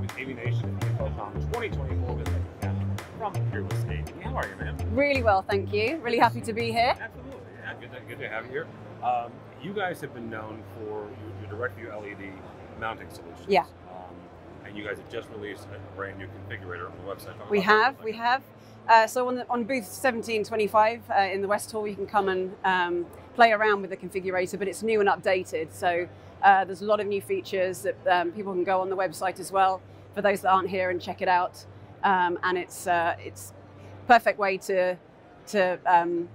with AVNation and InfoComm 2024 with from Peerless AV. How are you, man? Really well, thank you. Really happy to be here. Absolutely. Yeah, good to, good to have you here. Um, you guys have been known for your, your direct view LED mounting solutions. Yeah. And you guys have just released a brand new configurator on the website. Talk We have, we have. Uh, so on, the, on booth 1725 uh, in the West Hall, you can come and um, play around with the configurator, but it's new and updated. So uh, there's a lot of new features that um, people can go on the website as well for those that aren't here and check it out. Um, and it's uh, it's perfect way to to um,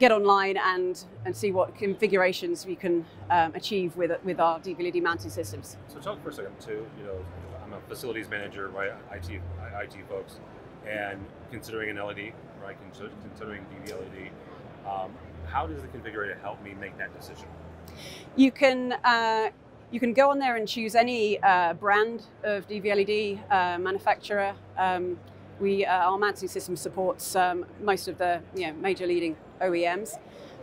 get online and and see what configurations we can um, achieve with with our DVLED mounting systems. So talk for a second too. You know, I'm a facilities manager, right? IT, IT folks, and considering an LED, right? Considering DV LED, um, how does the configurator help me make that decision? You can uh, you can go on there and choose any uh, brand of DVLED uh, manufacturer. Um, we uh, our mounting system supports um, most of the you know, major leading OEMs.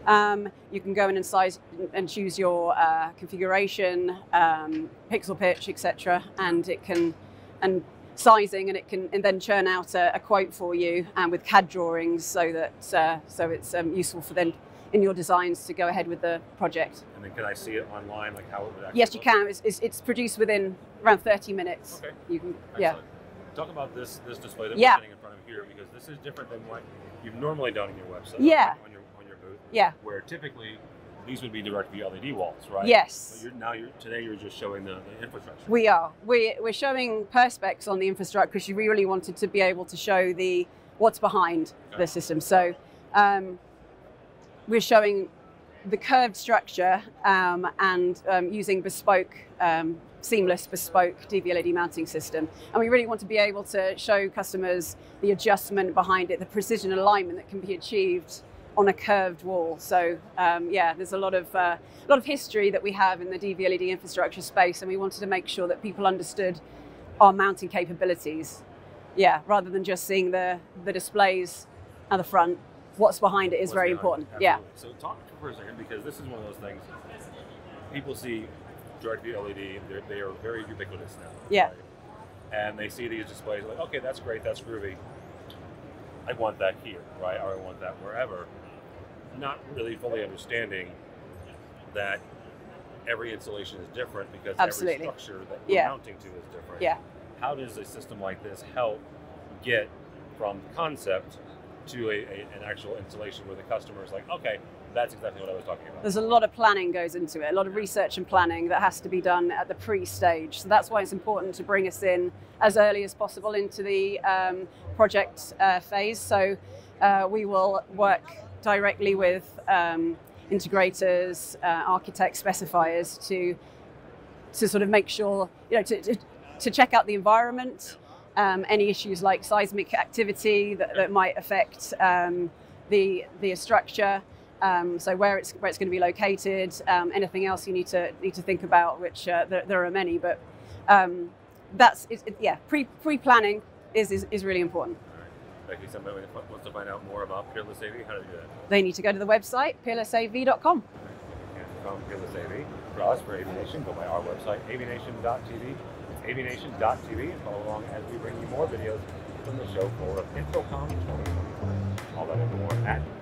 Um, you can go in and size and choose your uh, configuration, um, pixel pitch, etc., and it can and sizing, and it can and then churn out a, a quote for you and with CAD drawings, so that uh, so it's um, useful for then in your designs to go ahead with the project. And then can I see it online, like how it would actually Yes, you look? can. It's, it's, it's produced within around 30 minutes. Okay. You can, yeah. Talk about this this display that Yeah. we're sitting in front of here because this is different than what you've normally done in your website. Yeah. On your on your booth, Yeah. where typically these would be direct view LED walls, right? Yes. But you're, now you're today you're just showing the, the infrastructure. We are. We, we're showing perspex on the infrastructure because you really wanted to be able to show the what's behind Okay. the system. So um, we're showing the curved structure um, and um, using bespoke, um, seamless bespoke DVLED mounting system. And we really want to be able to show customers the adjustment behind it, the precision alignment that can be achieved on a curved wall. So um, yeah, there's a lot of uh, a lot of history that we have in the DVLED infrastructure space, and we wanted to make sure that people understood our mounting capabilities. Yeah, rather than just seeing the the displays at the front, what's behind it is What's very important. it. Yeah. So talk for a second because this is one of those things. People see direct view LED; they're, they are very ubiquitous now. Yeah. right? And they see these displays like, okay, that's great, that's groovy. I want that here, right? Or I want that wherever. Not really fully understanding that every installation is different because Absolutely. every structure that we're Yeah. mounting to is different. Yeah. How does a system like this help get from concept to a, a, an actual installation where the customer is like, okay, that's exactly what I was talking about. There's a lot of planning goes into it, a lot of research and planning that has to be done at the pre-stage. So that's why it's important to bring us in as early as possible into the um, project uh, phase. So uh, we will work directly with um, integrators, uh, architects, specifiers to to sort of make sure, you know, to, to, to check out the environment, um, any issues like seismic activity that, that might affect um, the the structure. Um, so where it's where it's going to be located, um, anything else you need to need to think about, which uh, there, there are many, but um, that's it, it- yeah pre pre planning is, is is really important. All right. Beky, somebody wants to find out more about Peerless AV, how do they do that? They need to go to the website peerlessav.com. Peerless AV, for us, for AVNation, go by our website, avnation.tv. It's avnation.tv, and follow along as we bring you more videos from the show for InfoComm 2024. All that and more at.